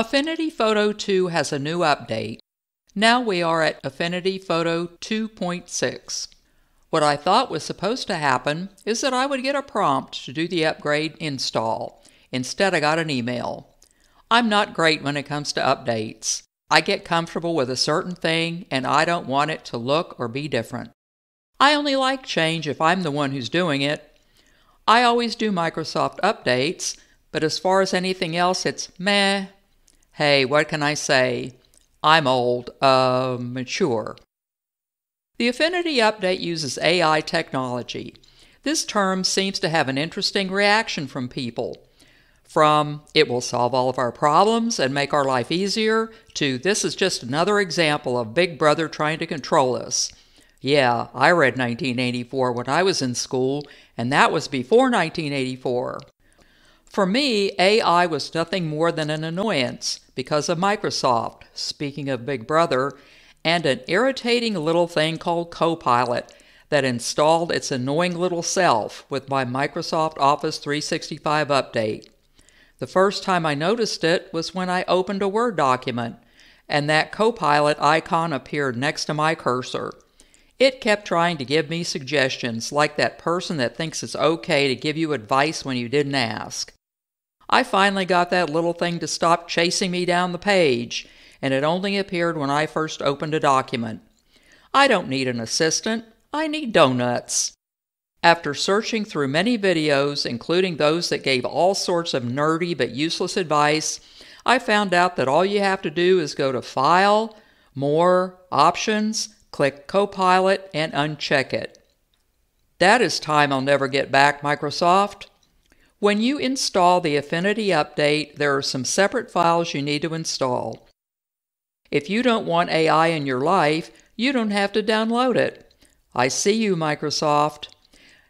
Affinity Photo 2 has a new update. Now we are at Affinity Photo 2.6. What I thought was supposed to happen is that I would get a prompt to do the upgrade install. Instead, I got an email. I'm not great when it comes to updates. I get comfortable with a certain thing and I don't want it to look or be different. I only like change if I'm the one who's doing it. I always do Microsoft updates, but as far as anything else, it's meh. Hey, what can I say? I'm old, uh, mature. The Affinity update uses AI technology. This term seems to have an interesting reaction from people. From it will solve all of our problems and make our life easier to this is just another example of Big Brother trying to control us. Yeah, I read 1984 when I was in school, and that was before 1984. For me, AI was nothing more than an annoyance because of Microsoft, speaking of Big Brother, and an irritating little thing called Copilot that installed its annoying little self with my Microsoft Office 365 update. The first time I noticed it was when I opened a Word document, and that Copilot icon appeared next to my cursor. It kept trying to give me suggestions, like that person that thinks it's okay to give you advice when you didn't ask. I finally got that little thing to stop chasing me down the page, and it only appeared when I first opened a document. I don't need an assistant, I need donuts. After searching through many videos, including those that gave all sorts of nerdy but useless advice, I found out that all you have to do is go to File, More, Options, click Copilot, and uncheck it. That is time I'll never get back, Microsoft. When you install the Affinity update, there are some separate files you need to install. If you don't want AI in your life, you don't have to download it. I see you, Microsoft.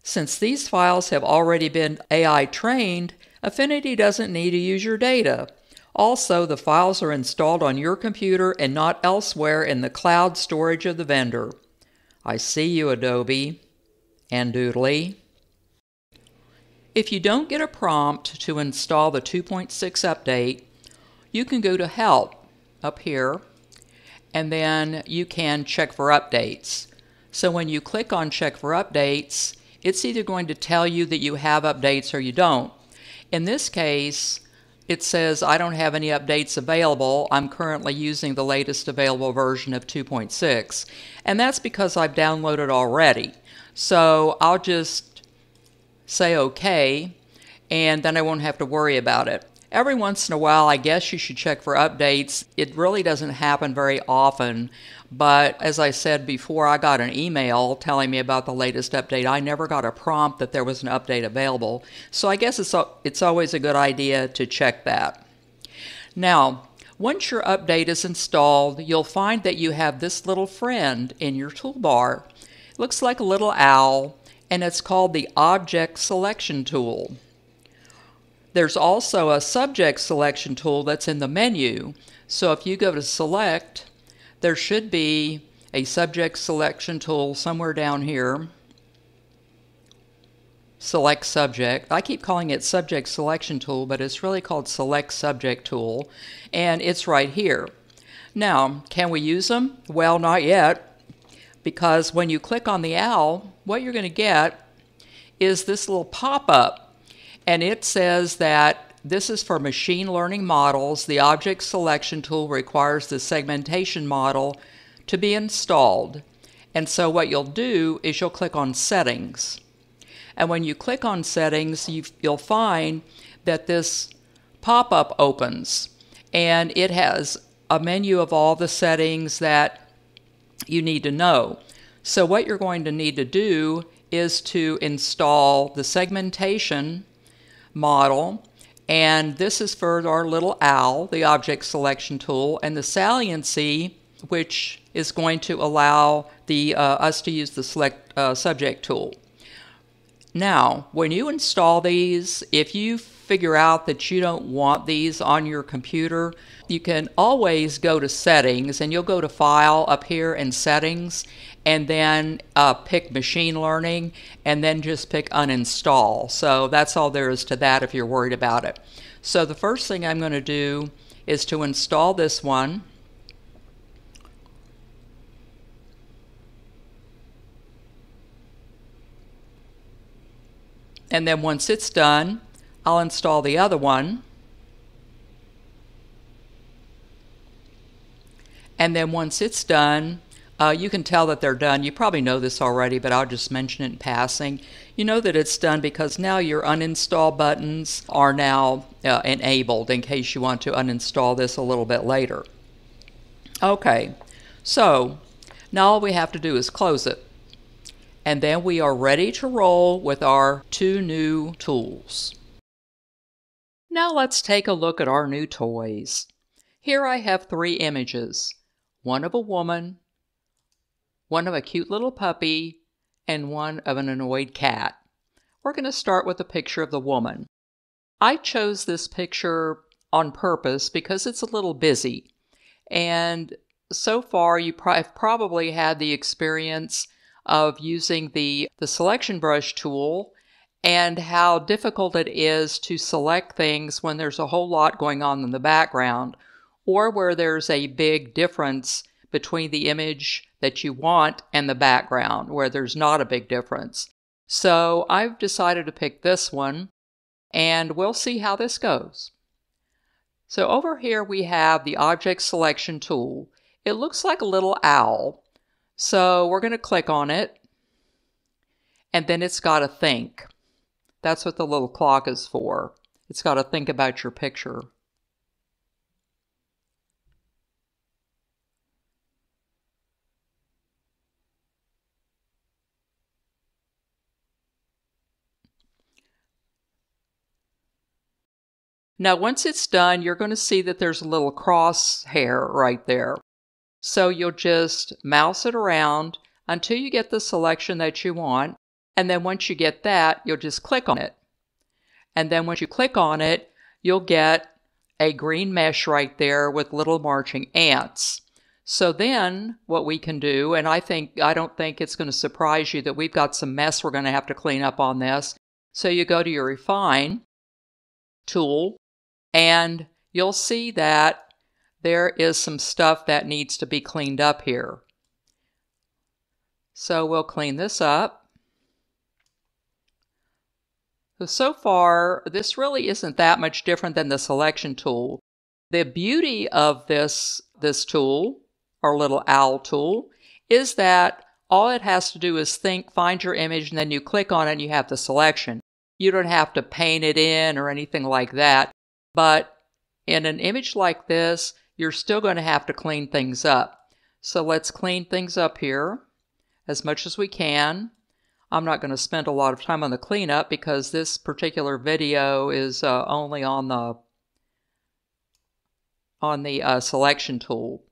Since these files have already been AI trained, Affinity doesn't need to use your data. Also, the files are installed on your computer and not elsewhere in the cloud storage of the vendor. I see you, Adobe and Doodly. If you don't get a prompt to install the 2.6 update, you can go to Help up here, and then you can check for updates. So when you click on Check for Updates, it's either going to tell you that you have updates or you don't. In this case, it says I don't have any updates available. I'm currently using the latest available version of 2.6. And that's because I've downloaded already. So I'll just say OK, and then I won't have to worry about it. Every once in a while, I guess you should check for updates. It really doesn't happen very often, but as I said before, I got an email telling me about the latest update. I never got a prompt that there was an update available. So I guess it's, it's always a good idea to check that. Now, once your update is installed, you'll find that you have this little friend in your toolbar. It looks like a little owl, and it's called the Object Selection Tool. There's also a Subject Selection Tool that's in the menu. So if you go to Select, there should be a subject selection tool somewhere down here. Select subject. I keep calling it subject selection tool, but it's really called select subject tool, and it's right here. Now, can we use them? Well, not yet, because when you click on the owl, what you're going to get is this little pop-up, and it says that this is for machine learning models. The object selection tool requires the segmentation model to be installed. And so what you'll do is you'll click on settings. And when you click on settings, you, will find that this pop-up opens and it has a menu of all the settings that you need to know. So what you're going to need to do is to install the segmentation model and this is for our little owl, the object selection tool, and the saliency, which is going to allow the, uh, us to use the select uh, subject tool. Now, when you install these, if you figure out that you don't want these on your computer, you can always go to settings and you'll go to file up here in settings and then uh, pick machine learning and then just pick uninstall. So that's all there is to that if you're worried about it. So the first thing I'm going to do is to install this one. And then once it's done, I'll install the other one. And then once it's done, uh, you can tell that they're done. You probably know this already, but I'll just mention it in passing. You know that it's done because now your uninstall buttons are now uh, enabled in case you want to uninstall this a little bit later. Okay, so now all we have to do is close it. And then we are ready to roll with our two new tools. Now let's take a look at our new toys. Here I have three images one of a woman, one of a cute little puppy, and one of an annoyed cat. We're going to start with a picture of the woman. I chose this picture on purpose because it's a little busy. And so far, you have probably had the experience of using the, the selection brush tool and how difficult it is to select things when there's a whole lot going on in the background or where there's a big difference between the image that you want and the background where there's not a big difference. So I've decided to pick this one and we'll see how this goes. So over here we have the object selection tool. It looks like a little owl. So we're going to click on it and then it's got to think. That's what the little clock is for. It's got to think about your picture. Now once it's done, you're going to see that there's a little crosshair right there. So you'll just mouse it around until you get the selection that you want. And then once you get that, you'll just click on it. And then once you click on it, you'll get a green mesh right there with little marching ants. So then what we can do, and I think I don't think it's going to surprise you that we've got some mess we're going to have to clean up on this. So you go to your refine tool and you'll see that there is some stuff that needs to be cleaned up here. So we'll clean this up. So, so far, this really isn't that much different than the selection tool. The beauty of this, this tool, our little owl tool, is that all it has to do is think, find your image, and then you click on it and you have the selection. You don't have to paint it in or anything like that. But in an image like this, you're still going to have to clean things up. So let's clean things up here as much as we can. I'm not going to spend a lot of time on the cleanup because this particular video is uh, only on the on the uh, selection tool.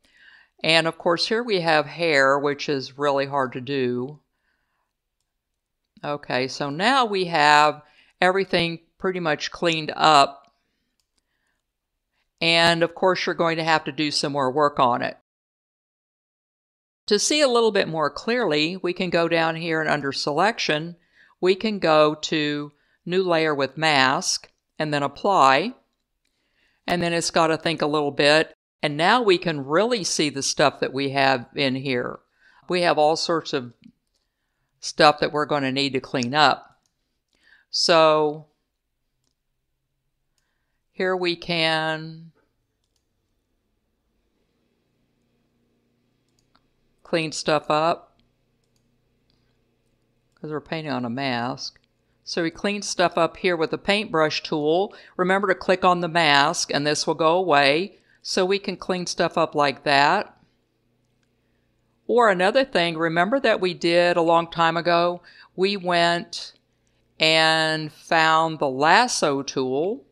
And of course here we have hair, which is really hard to do. Okay, so now we have everything pretty much cleaned up and of course, you're going to have to do some more work on it. To see a little bit more clearly, we can go down here and under selection, we can go to new layer with mask and then apply. And then it's got to think a little bit. And now we can really see the stuff that we have in here. We have all sorts of stuff that we're going to need to clean up. So here we can clean stuff up because we're painting on a mask. So we clean stuff up here with the paintbrush tool. Remember to click on the mask and this will go away. So we can clean stuff up like that. Or another thing, remember that we did a long time ago? We went and found the lasso tool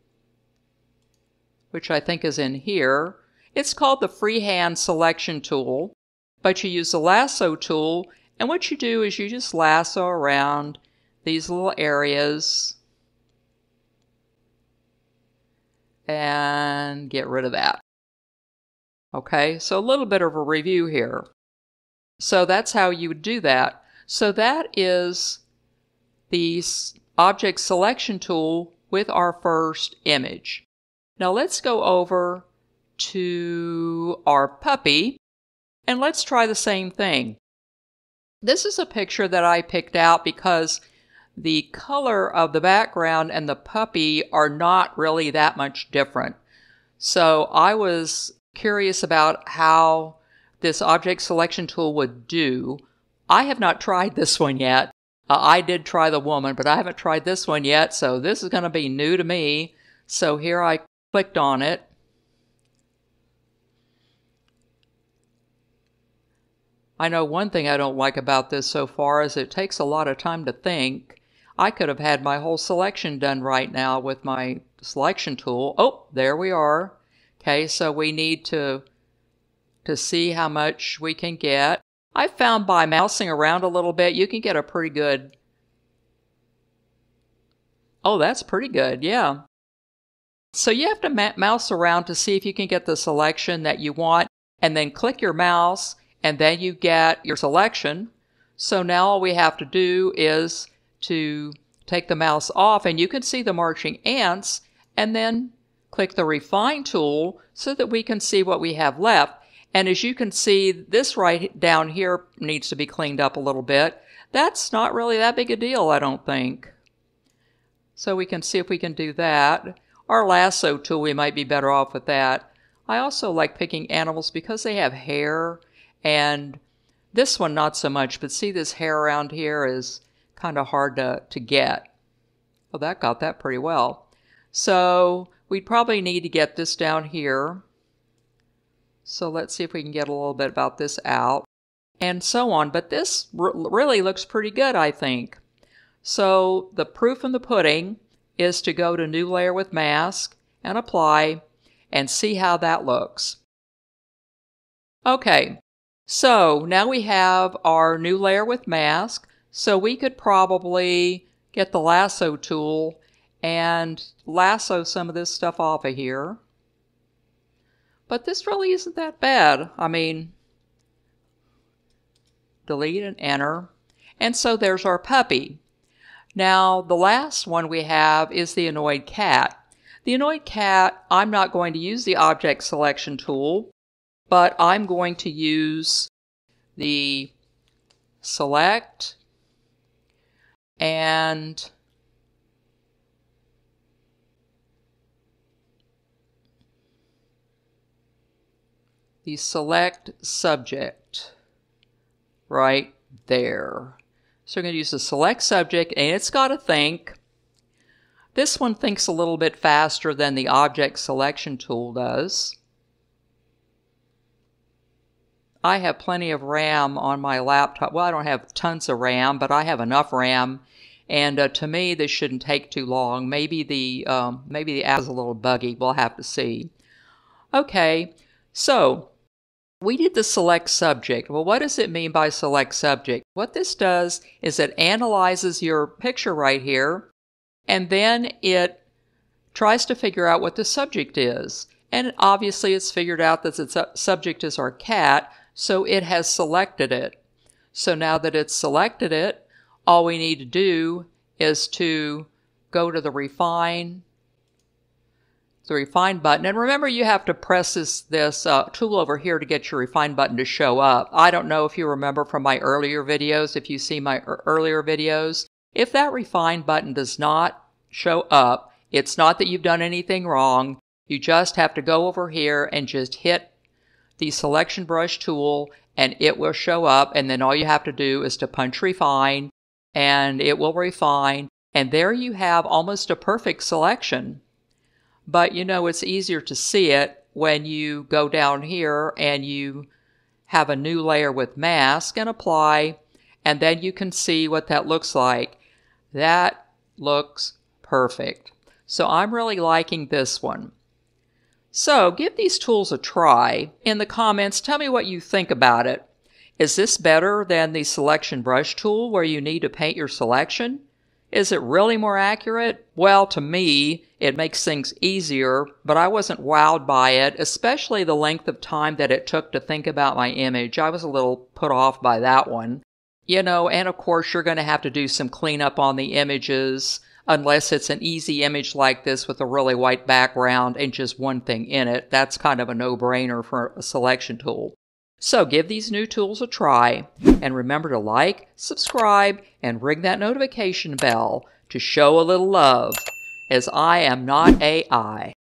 which I think is in here. It's called the freehand selection tool, but you use the lasso tool, and what you do is you just lasso around these little areas and get rid of that. Okay, so a little bit of a review here. So that's how you would do that. So that is the object selection tool with our first image. Now let's go over to our puppy and let's try the same thing. This is a picture that I picked out because the color of the background and the puppy are not really that much different. So I was curious about how this object selection tool would do. I have not tried this one yet. Uh, I did try the woman, but I haven't tried this one yet, so this is going to be new to me. So here I clicked on it. I know one thing I don't like about this so far is it takes a lot of time to think. I could have had my whole selection done right now with my selection tool. Oh, there we are. Okay, so we need to, to see how much we can get. I found by mousing around a little bit, you can get a pretty good... Oh, that's pretty good, yeah. So you have to mouse around to see if you can get the selection that you want, and then click your mouse, and then you get your selection. So now all we have to do is to take the mouse off, and you can see the marching ants, and then click the Refine tool so that we can see what we have left. And as you can see, this right down here needs to be cleaned up a little bit. That's not really that big a deal, I don't think. So we can see if we can do that. Our lasso tool, we might be better off with that. I also like picking animals because they have hair, and this one not so much, but see this hair around here is kind of hard to, to get. Well, that got that pretty well. So we'd probably need to get this down here. So let's see if we can get a little bit about this out and so on. But this really looks pretty good, I think. So the proof in the pudding is to go to new layer with mask and apply and see how that looks. Okay, so now we have our new layer with mask. So we could probably get the lasso tool and lasso some of this stuff off of here. But this really isn't that bad. I mean, delete and enter. And so there's our puppy. Now, the last one we have is the annoyed cat. The annoyed cat, I'm not going to use the object selection tool, but I'm going to use the select and the select subject right there. So we're going to use the select subject and it's got to think. This one thinks a little bit faster than the object selection tool does. I have plenty of RAM on my laptop. Well, I don't have tons of RAM, but I have enough RAM. And uh, to me, this shouldn't take too long. Maybe the um, maybe the app is a little buggy. We'll have to see. Okay, so we did the select subject. Well, what does it mean by select subject? What this does is it analyzes your picture right here, and then it tries to figure out what the subject is. And obviously it's figured out that the subject is our cat, so it has selected it. So now that it's selected it, all we need to do is to go to the refine the refine button. And remember, you have to press this, this uh, tool over here to get your refine button to show up. I don't know if you remember from my earlier videos, if you see my earlier videos, if that refine button does not show up, it's not that you've done anything wrong. You just have to go over here and just hit the selection brush tool and it will show up. And then all you have to do is to punch refine and it will refine. And there you have almost a perfect selection. But you know, it's easier to see it when you go down here and you have a new layer with mask and apply, and then you can see what that looks like. That looks perfect. So I'm really liking this one. So give these tools a try. In the comments, tell me what you think about it. Is this better than the selection brush tool where you need to paint your selection? Is it really more accurate? Well, to me, it makes things easier, but I wasn't wowed by it, especially the length of time that it took to think about my image. I was a little put off by that one. You know, and of course, you're going to have to do some cleanup on the images. unless it's an easy image like this with a really white background and just one thing in it. That's kind of a no-brainer for a selection tool. So give these new tools a try, and remember to like, subscribe, and ring that notification bell to show a little love, as I am not AI.